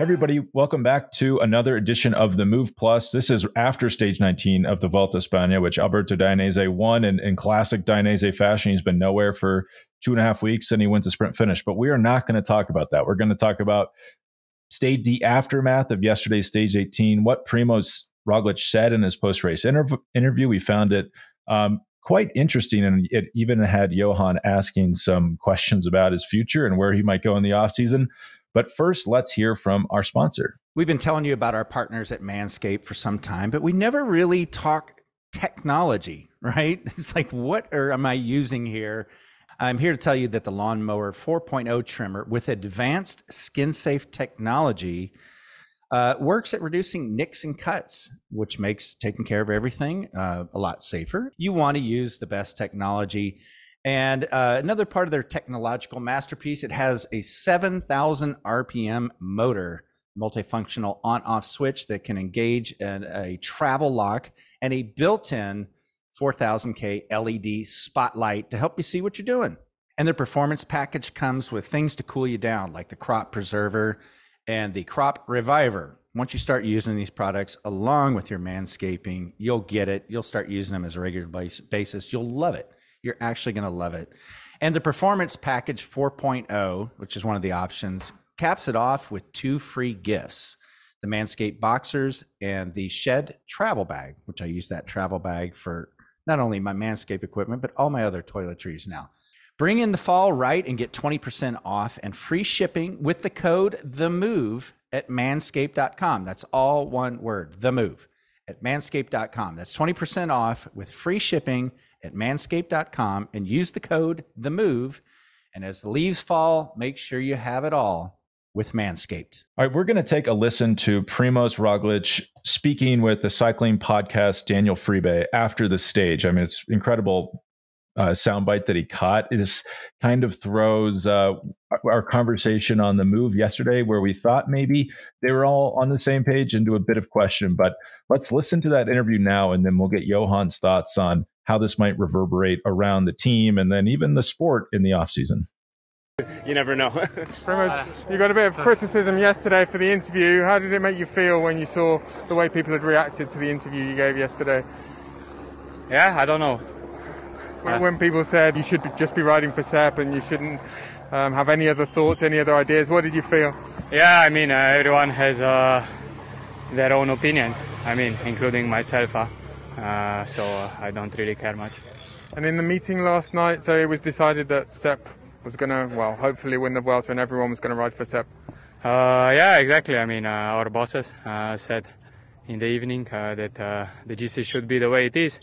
Everybody, welcome back to another edition of the Move Plus. This is after stage 19 of the Vuelta España, which Alberto Dainese won in, in classic Dainese fashion. He's been nowhere for two and a half weeks and he wins a sprint finish. But we are not going to talk about that. We're going to talk about stage the aftermath of yesterday's stage 18, what Primoz Roglic said in his post race interv- interview. We found it um, quite interesting. And it even had Johan asking some questions about his future and where he might go in the offseason. But first, let's hear from our sponsor. We've been telling you about our partners at Manscaped for some time, but we never really talk technology, right? It's like, what are, am I using here? I'm here to tell you that the Lawnmower 4.0 trimmer with advanced skin safe technology uh, works at reducing nicks and cuts, which makes taking care of everything uh, a lot safer. You want to use the best technology. And uh, another part of their technological masterpiece, it has a 7,000 RPM motor, multifunctional on off switch that can engage a travel lock and a built in 4000K LED spotlight to help you see what you're doing. And their performance package comes with things to cool you down, like the crop preserver and the crop reviver. Once you start using these products along with your manscaping, you'll get it. You'll start using them as a regular basis. You'll love it. You're actually going to love it. And the Performance Package 4.0, which is one of the options, caps it off with two free gifts the Manscaped Boxers and the Shed Travel Bag, which I use that travel bag for not only my Manscaped equipment, but all my other toiletries now. Bring in the fall right and get 20% off and free shipping with the code The Move at manscaped.com. That's all one word, The Move at manscaped.com. That's 20% off with free shipping at manscaped.com and use the code the move and as the leaves fall make sure you have it all with manscaped. All right we're going to take a listen to Primoz Roglic speaking with the cycling podcast Daniel Friebe after the stage. I mean it's incredible uh, soundbite that he caught. This kind of throws uh, our conversation on the move yesterday, where we thought maybe they were all on the same page, into a bit of question. But let's listen to that interview now, and then we'll get Johan's thoughts on how this might reverberate around the team and then even the sport in the offseason. You never know. Pretty much, you got a bit of criticism yesterday for the interview. How did it make you feel when you saw the way people had reacted to the interview you gave yesterday? Yeah, I don't know. When, when people said you should just be riding for Sepp and you shouldn't um, have any other thoughts, any other ideas, what did you feel? Yeah, I mean, uh, everyone has uh, their own opinions. I mean, including myself. Uh, uh so uh, I don't really care much. And in the meeting last night, so it was decided that Sepp was going to, well, hopefully win the Vuelta and everyone was going to ride for Sepp. Uh, yeah, exactly. I mean, our bosses said in the evening that the GC should be the way it is.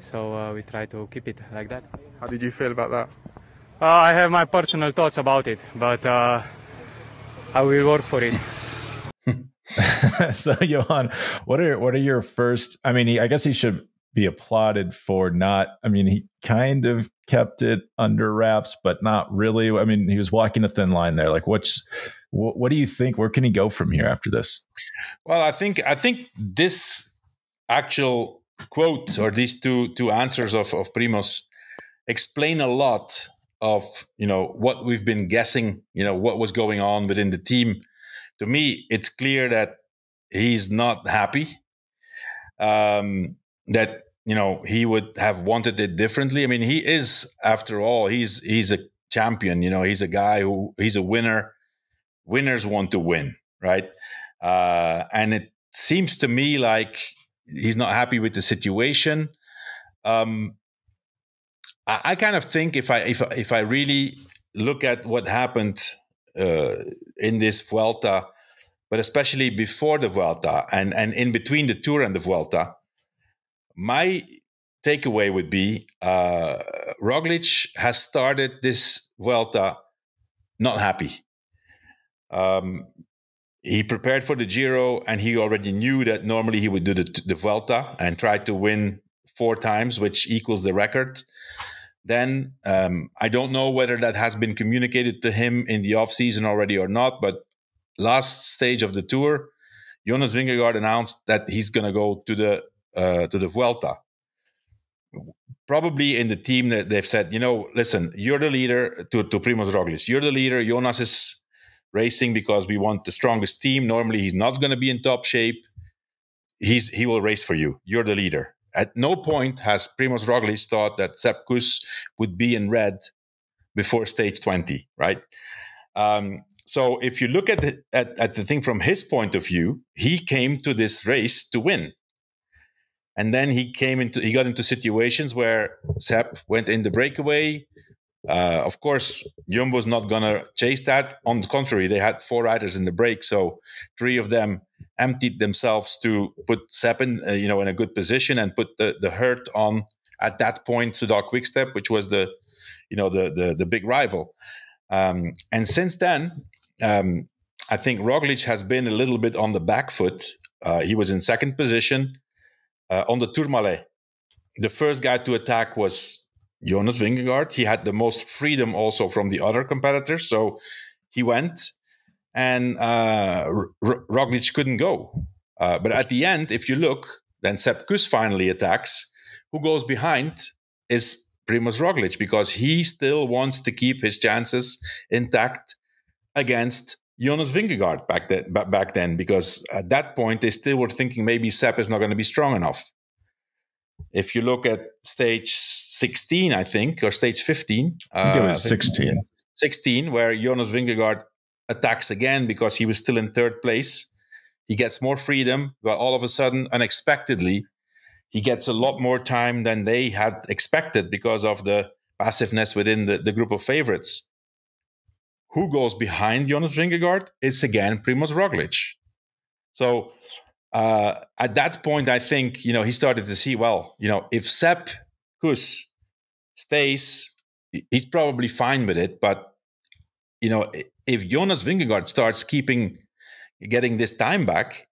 So uh, we try to keep it like that. How did you feel about that? Uh, I have my personal thoughts about it, but uh, I will work for it. so, Johan, what are what are your first? I mean, he, I guess he should be applauded for not. I mean, he kind of kept it under wraps, but not really. I mean, he was walking a thin line there. Like, what's what, what do you think? Where can he go from here after this? Well, I think I think this actual quote or these two two answers of of Primoz explain a lot of you know what we've been guessing. You know what was going on within the team. To me, it's clear that he's not happy. Um, that you know he would have wanted it differently. I mean, he is after all he's he's a champion. You know, he's a guy who he's a winner. Winners want to win, right? Uh, and it seems to me like he's not happy with the situation. Um, I, I, kind of think if I if if I really look at what happened uh, in this Vuelta, but especially before the Vuelta and and in between the Tour and the Vuelta, my takeaway would be uh, Roglic has started this Vuelta not happy. Um, he prepared for the Giro and he already knew that normally he would do the, the Vuelta and try to win four times, which equals the record. Then um, I don't know whether that has been communicated to him in the off season already or not. But last stage of the tour, Jonas Vingegaard announced that he's going to go to the uh, to the Vuelta. Probably in the team that they've said, you know, listen, you're the leader to to Primoz Roglic. You're the leader. Jonas is racing because we want the strongest team. Normally, he's not going to be in top shape. He's he will race for you. You're the leader. At no point has Primoz Roglic thought that Sepp Kuss would be in red before stage 20, right? Um, so if you look at the, at, at the thing from his point of view, he came to this race to win. And then he came into he got into situations where Sepp went in the breakaway. Uh, of course, Jumbo's not gonna chase that. On the contrary, they had four riders in the break, so three of them emptied themselves to put Sepp in, uh, you know, in a good position and put the, the hurt on at that point Soudal Quickstep, which was the, you know, the the, the big rival. Um, and since then, um, I think Roglic has been a little bit on the back foot. Uh, he was in second position uh, on the Tourmalet. The first guy to attack was Jonas Vingegaard. He had the most freedom also from the other competitors, so he went and uh, R- Roglic couldn't go. Uh, but at the end, if you look, then Sepp Kuss finally attacks. Who goes behind is Primoz Roglic because he still wants to keep his chances intact against Jonas Vingegaard back then, back then because at that point they still were thinking maybe Sepp is not going to be strong enough. If you look at stage 16, I think, or stage 15, uh, 16. 16, where Jonas Vingegaard attacks again because he was still in third place. He gets more freedom, but all of a sudden, unexpectedly, he gets a lot more time than they had expected because of the passiveness within the, the group of favorites. Who goes behind Jonas Vingegaard? It's again Primoz Roglic. So uh, at that point, I think you know he started to see well, you know, if Sepp Kuss stays, he's probably fine with it. But you know, if Jonas Vingegaard starts keeping getting this time back,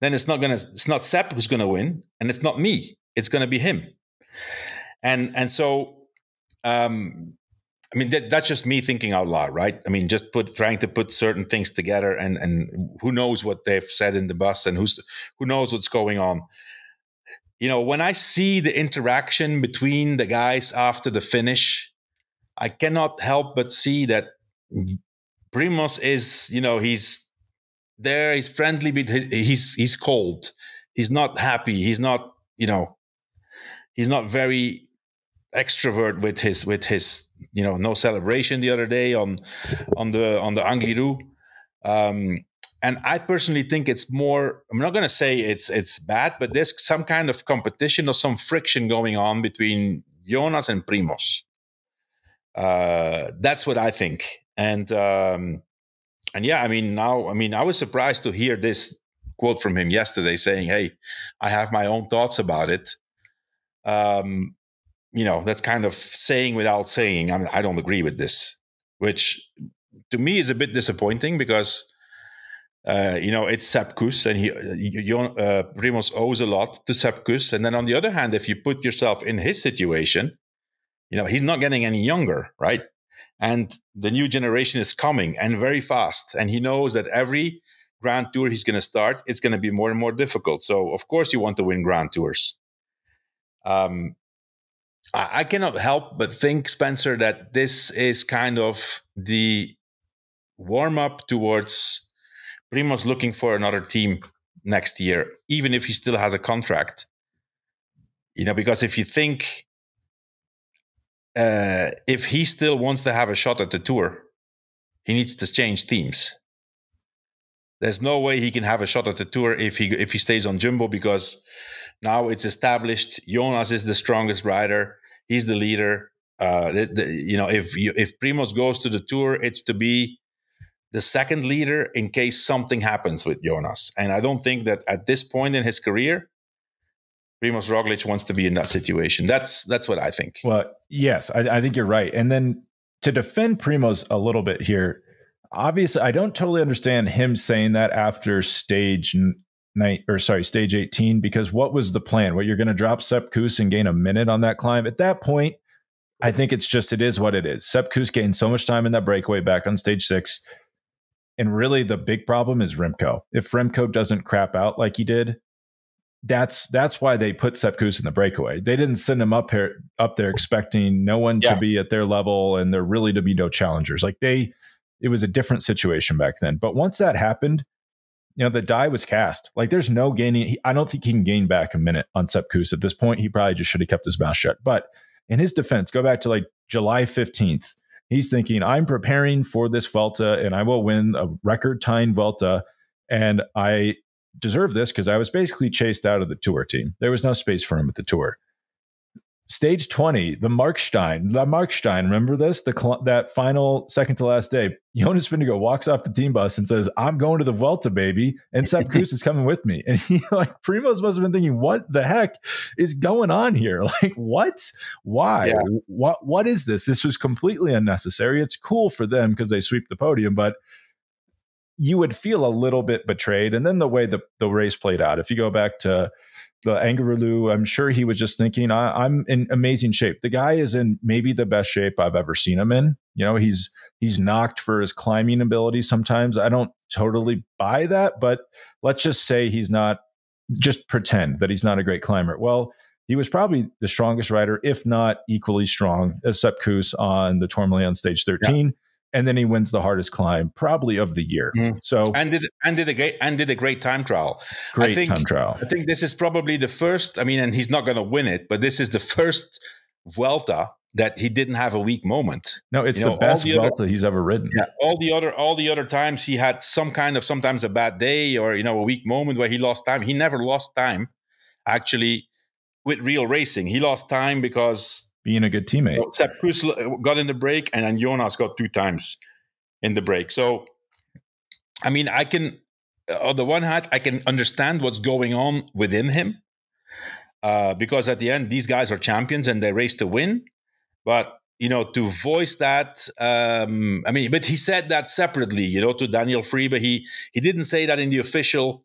then it's not gonna it's not Sepp who's gonna win, and it's not me. It's gonna be him. And and so um I mean that, that's just me thinking out loud, right? I mean, just put trying to put certain things together, and and who knows what they've said in the bus, and who's who knows what's going on. You know, when I see the interaction between the guys after the finish, I cannot help but see that Primoz is, you know, he's there, he's friendly, but he's he's cold. He's not happy. He's not, you know, he's not very extrovert with his with his, you know, no celebration the other day on on the on the Angliru. Um, and I personally think it's more. I'm not going to say it's it's bad, but there's some kind of competition or some friction going on between Jonas and Primoz. Uh, that's what I think, and um, and yeah, I mean, now, I mean, I was surprised to hear this quote from him yesterday saying, Hey, I have my own thoughts about it. Um, you know, that's kind of saying without saying, I, mean, I don't agree with this, which to me is a bit disappointing because, uh, you know, it's Sepp Kuss and he, uh, Primoz owes a lot to Sepp Kuss. And then on the other hand, if you put yourself in his situation, you know, he's not getting any younger, right? and the new generation is coming and very fast and he knows that every grand tour he's going to start it's going to be more and more difficult so of course you want to win grand tours um, I, cannot help but think spencer that this is kind of the warm up towards Primoz looking for another team next year even if he still has a contract you know because if you think uh, if he still wants to have a shot at the tour, he needs to change teams. There's no way he can have a shot at the tour if he if he stays on Jumbo because now it's established. Jonas is the strongest rider. He's the leader. Uh, the, the, you know, if if Primoz goes to the tour, it's to be the second leader in case something happens with Jonas. And I don't think that at this point in his career, Primoz Roglic wants to be in that situation. That's that's what I think. Well, yes, I, I think you're right. And then to defend Primoz a little bit here, obviously, I don't totally understand him saying that after stage night or sorry, stage 18, because what was the plan? What you're going to drop Sepp Kuss and gain a minute on that climb? At that point, I think it's just it is what it is. Sepp Kuss gained so much time in that breakaway back on stage six. And really, the big problem is Remco. If Remco doesn't crap out like he did, that's that's why they put Sepp Kuss in the breakaway. They didn't send him up here up there expecting no one yeah. to be at their level and there really to be no challengers. Like they it was a different situation back then. But once that happened, you know, the die was cast. Like there's no gaining. I don't think he can gain back a minute on Sepp Kuss at this point. He probably just should have kept his mouth shut. But in his defense, go back to like July 15th. He's thinking, I'm preparing for this Vuelta and I will win a record time Vuelta. And I deserve this because I was basically chased out of the tour team. There was no space for him at the tour. Stage 20, the Markstein, the Markstein, remember this? The that final second to last day. Jonas Vingegaard walks off the team bus and says, I'm going to the Vuelta, baby. And Sepp Kuss is coming with me. And he like Primoz must have been thinking, what the heck is going on here? Like, what? Why? Yeah. What what is this? This was completely unnecessary. It's cool for them because they sweep the podium, but you would feel a little bit betrayed. And then the way the, the race played out, if you go back to the Angliru, I'm sure he was just thinking, I, am in amazing shape. The guy is in maybe the best shape I've ever seen him in. You know, he's he's knocked for his climbing ability sometimes. I don't totally buy that, but let's just say he's not just pretend that he's not a great climber. Well, he was probably the strongest rider, if not equally strong as Sepp Kuss on the Tourmalet on stage 13. Yeah and then he wins the hardest climb probably of the year. Mm. So and did and did a great and did a great time trial. Great think, time trial. I think this is probably the first. I mean, and he's not going to win it, but this is the first Vuelta that he didn't have a weak moment. No, it's you the best the Vuelta other, he's ever ridden. Yeah, all the other all the other times he had some kind of sometimes a bad day or you know a weak moment where he lost time. He never lost time actually with real racing. He lost time because being a good teammate. So Sepp Kuss got in the break, and then Jonas got two times in the break. So, I mean, I can, on the one hand, I can understand what's going on within him, uh, because at the end, these guys are champions and they race to win. But you know, to voice that, um, I mean, but he said that separately, you know, to Daniel Friebe. He he didn't say that in the official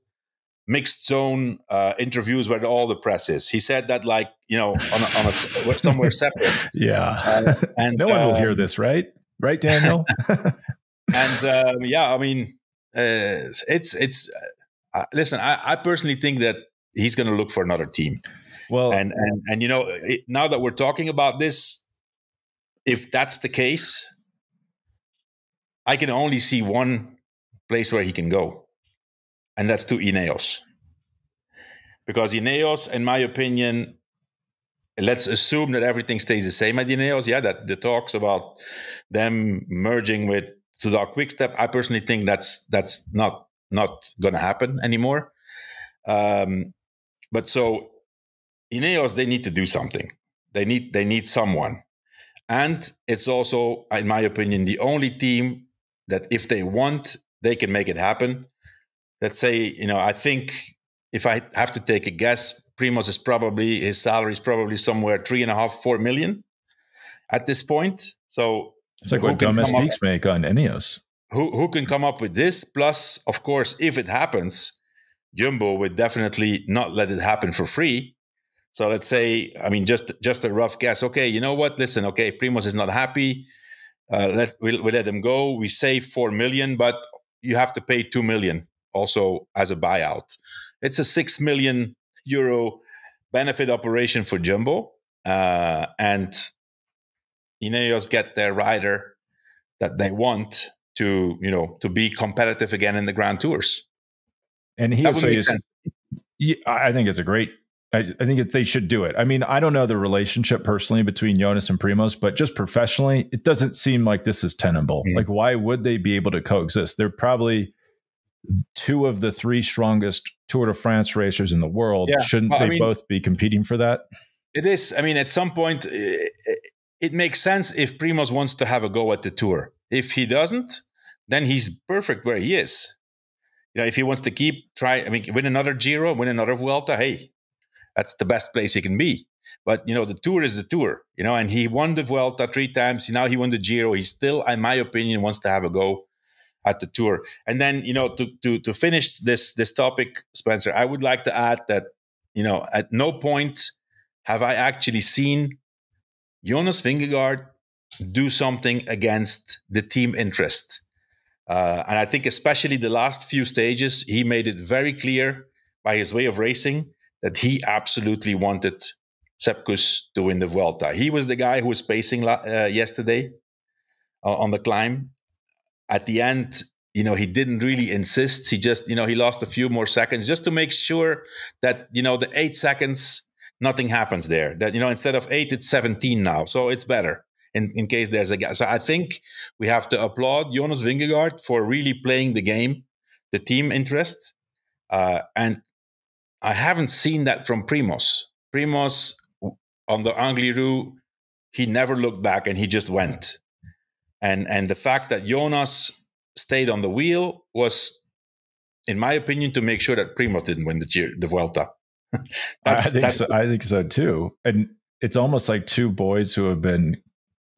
mixed zone uh, interviews where all the press is. He said that like you know on, a, on a, somewhere separate. Yeah, uh, and no one will hear um, this, right? Right, Daniel. and um, yeah, I mean, uh, it's it's. Uh, listen, I, I, personally think that he's going to look for another team. Well, and and and you know, it, now that we're talking about this, if that's the case, I can only see one place where he can go and that's to Ineos. Because Ineos, in my opinion, let's assume that everything stays the same at Ineos. Yeah, that the talks about them merging with Soudal Quickstep, I personally think that's that's not not going to happen anymore. Um, but so Ineos, they need to do something. They need they need someone, and it's also, in my opinion, the only team that if they want, they can make it happen let's say, you know, I think if I have to take a guess, Primoz is probably his salary is probably somewhere three and a half, four million at this point. So it's like what domestiques make on Ineos. Who who can come up with this? Plus, of course, if it happens, Jumbo would definitely not let it happen for free. So let's say, I mean, just just a rough guess. Okay, you know what? Listen, okay, Primoz is not happy. Uh, let we we'll, we'll let him go. We save four million, but you have to pay two million also as a buyout. It's a six million euro benefit operation for Jumbo, uh, and Ineos get their rider that they want to, you know, to be competitive again in the Grand Tours. And he, so is, I think it's a great. I, I think it, they should do it. I mean, I don't know the relationship personally between Jonas and Primoz, but just professionally, it doesn't seem like this is tenable. Mm-hmm. Like, why would they be able to coexist? They're probably two of the three strongest Tour de France racers in the world. Yeah. Shouldn't well, they I mean, both be competing for that? It is. I mean, at some point, it, it makes sense if Primoz wants to have a go at the Tour. If he doesn't, then he's perfect where he is. You know, if he wants to keep try, I mean, win another Giro, win another Vuelta, hey, that's the best place he can be. But you know, the Tour is the Tour. You know, and he won the Vuelta three times. Now he won the Giro. He still, in my opinion, wants to have a go at the tour. And then, you know, to to to finish this this topic, Spencer, I would like to add that, you know, at no point have I actually seen Jonas Vingegaard do something against the team interest. Uh, and I think especially the last few stages, he made it very clear by his way of racing that he absolutely wanted Sepp Kuss to win the Vuelta. He was the guy who was pacing uh, yesterday uh, on the climb at the end, you know, he didn't really insist. He just, you know, he lost a few more seconds just to make sure that, you know, the eight seconds, nothing happens there. That, you know, instead of eight, it's 17 now. So it's better in, in case there's a gap. So I think we have to applaud Jonas Vingegaard for really playing the game, the team interest. Uh, and I haven't seen that from Primoz. Primoz on the Angliru, he never looked back and he just went. And and the fact that Jonas stayed on the wheel was, in my opinion, to make sure that Primoz didn't win the the Vuelta. I think so. I think so too. And it's almost like two boys who have been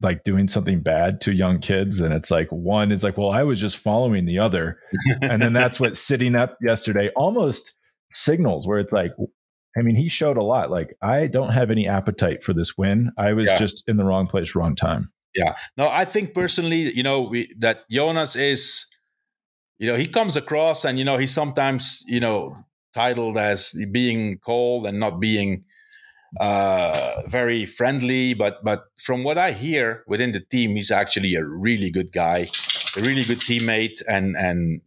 like doing something bad to young kids and it's like one is like well i was just following the other and then that's what sitting up yesterday almost signals where it's like i mean he showed a lot like i don't have any appetite for this win i was yeah. just in the wrong place wrong time yeah no i think personally you know we, that jonas is you know he comes across and you know he's sometimes you know titled as being cold and not being uh, very friendly. But but from what I hear within the team, he's actually a really good guy, a really good teammate, and and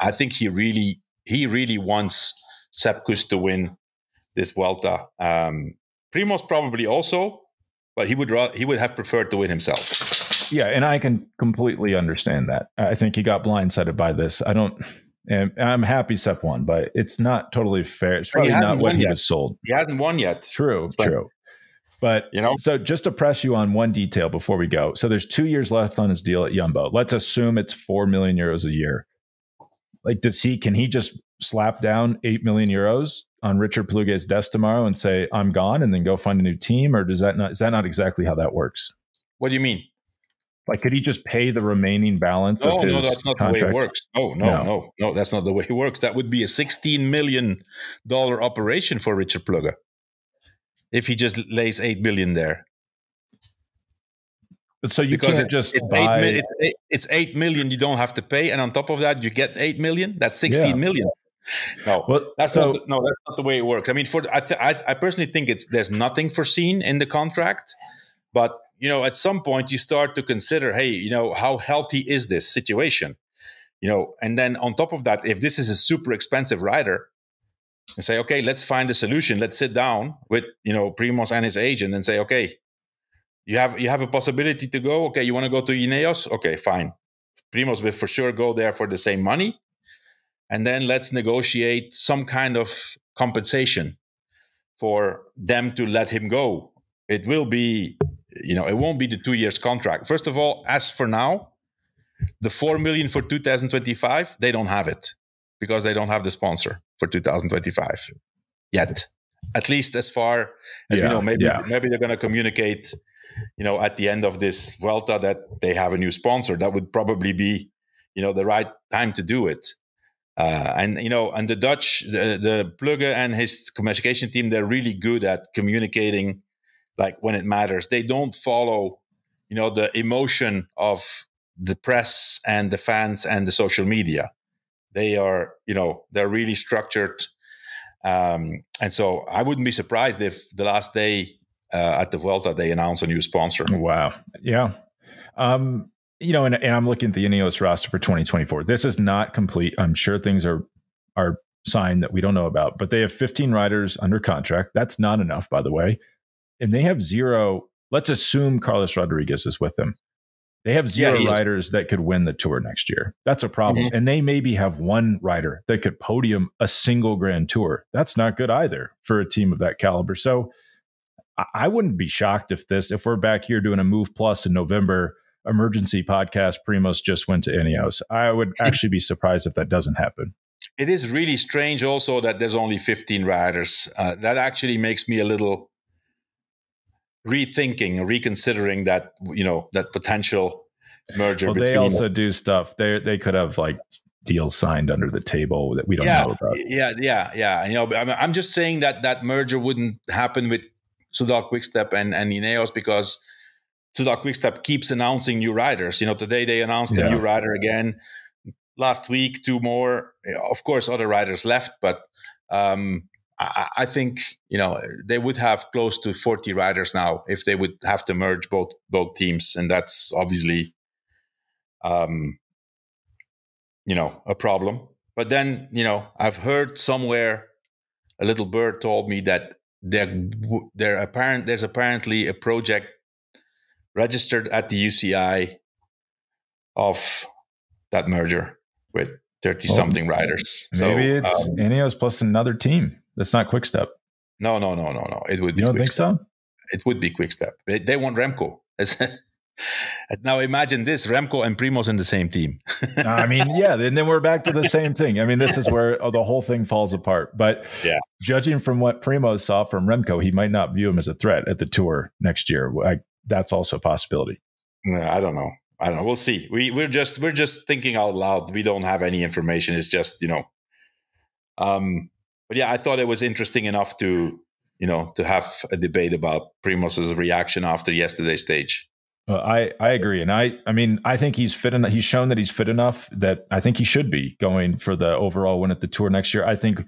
I think he really he really wants Sepp to win this Vuelta. Um, Primoz probably also, but he would he would have preferred to win himself. Yeah, and I can completely understand that. I think he got blindsided by this. I don't. And I'm happy Sepp won, but it's not totally fair. It's probably not what he was sold. He hasn't won yet. True, but, true. But you know, so just to press you on one detail before we go. So there's two years left on his deal at Jumbo. Let's assume it's four million euros a year. Like, does he can he just slap down eight million euros on Richard Plugge's desk tomorrow and say I'm gone and then go find a new team, or does that not is that not exactly how that works? What do you mean? Like, could he just pay the remaining balance? No, of his no, that's not contract? the way it works. No, no, no, no, no, that's not the way it works. That would be a sixteen million dollar operation for Richard Plugge if he just lays eight million there. So you because can't it, just it's buy. Eight, it's, eight, it's eight million you don't have to pay, and on top of that, you get eight million. That's sixteen yeah. million. No, well, that's so, not, no, that's not the way it works. I mean, for I, th- I, I personally think it's there's nothing foreseen in the contract, but you know, at some point you start to consider, hey, you know, how healthy is this situation? You know, and then on top of that, if this is a super expensive rider, and say, okay, let's find a solution. Let's sit down with you know Primoz and his agent and say, okay, you have you have a possibility to go. Okay, you want to go to Ineos? Okay, fine. Primoz will for sure go there for the same money, and then let's negotiate some kind of compensation for them to let him go. It will be you know, it won't be the two years contract. First of all, as for now, the four million for 2025, they don't have it because they don't have the sponsor for 2025 yet. At least as far as yeah, we know, maybe yeah. maybe they're going to communicate, you know, at the end of this Vuelta that they have a new sponsor. That would probably be, you know, the right time to do it. Uh, and you know, and the Dutch, the, the Plugge and his communication team, they're really good at communicating like when it matters. They don't follow, you know, the emotion of the press and the fans and the social media. They are, you know, they're really structured. Um, and so I wouldn't be surprised if the last day uh, at the Vuelta they announce a new sponsor. Wow. Yeah. Um, you know, and, and I'm looking at the Ineos roster for 2024. This is not complete. I'm sure things are are signed that we don't know about, but they have 15 riders under contract. That's not enough, by the way and they have zero. Let's assume Carlos Rodriguez is with them. They have zero yeah, riders that could win the tour next year. That's a problem. Mm-hmm. And they maybe have one rider that could podium a single grand tour. That's not good either for a team of that caliber. So I wouldn't be shocked if this, if we're back here doing a Move Plus in November emergency podcast, Primoz just went to Ineos. I would actually be surprised if that doesn't happen. It is really strange also that there's only 15 riders. Uh, that actually makes me a little rethinking, reconsidering that you know that potential merger. Well, they also do stuff. They they could have like deals signed under the table that we don't yeah, know about. Yeah, yeah, yeah. You know, I'm just saying that that merger wouldn't happen with Soudal Quickstep and and Ineos because Soudal Quickstep keeps announcing new riders. You know, today they announced yeah. a new rider again. Last week, two more. Of course, other riders left, but um, I, I think you know they would have close to 40 riders now if they would have to merge both both teams, and that's obviously um, you know, a problem. But then, you know, I've heard somewhere a little bird told me that there, there apparent there's apparently a project registered at the UCI of that merger with 30 something well, riders. Maybe so, it's um, Ineos plus another team. That's not Quick Step. No, no, no, no, no. It would be. You don't think step. so? It would be Quick Step. They, they want Remco. now imagine this: Remco and Primoz in the same team. I mean, yeah. Then, then we're back to the same thing. I mean, this is where the whole thing falls apart. But yeah, judging from what Primoz saw from Remco, he might not view him as a threat at the tour next year. I, that's also a possibility. I don't know. I don't know. We'll see. We we're just we're just thinking out loud. We don't have any information. It's just you know. Um, but yeah, I thought it was interesting enough to you know to have a debate about Primoz's reaction after yesterday's stage. Well, I I agree, and I I mean I think he's fit enough. He's shown that he's fit enough that I think he should be going for the overall win at the tour next year. I think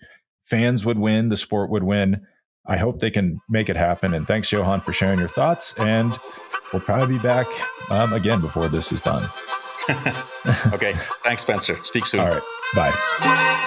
fans would win, the sport would win. I hope they can make it happen. And thanks, Johan, for sharing your thoughts. And we'll probably be back um, again before this is done. okay. Thanks, Spencer. Speak soon. All right. Bye.